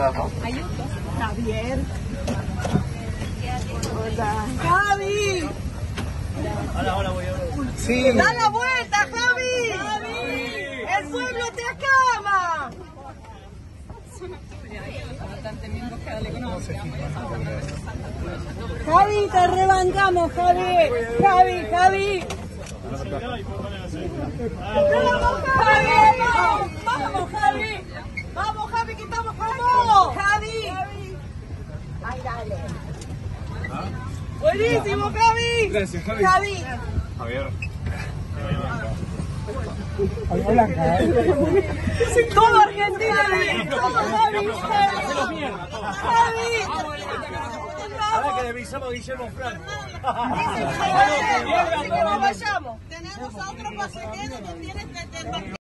Javier. Hola. Javi. Sí. Da la vuelta, Javi. El pueblo te acama. Javi, te rebancamos, Javi. Javi, Javi. ¡Vamos, Javi! ¡Vamos, vamos, Javi! ¡Vamos, Javi, que estamos con vos! ¡Javi! ¡Buenísimo, Javi! Gracias, Javi. ¡Javi! Javier. ¡Todo Argentina! ¡Todo Javi! ¡Javi! Ahora que le avisamos a Guillermo Franco. ¡Vayamos! Tenemos a otro pasajero que tiene que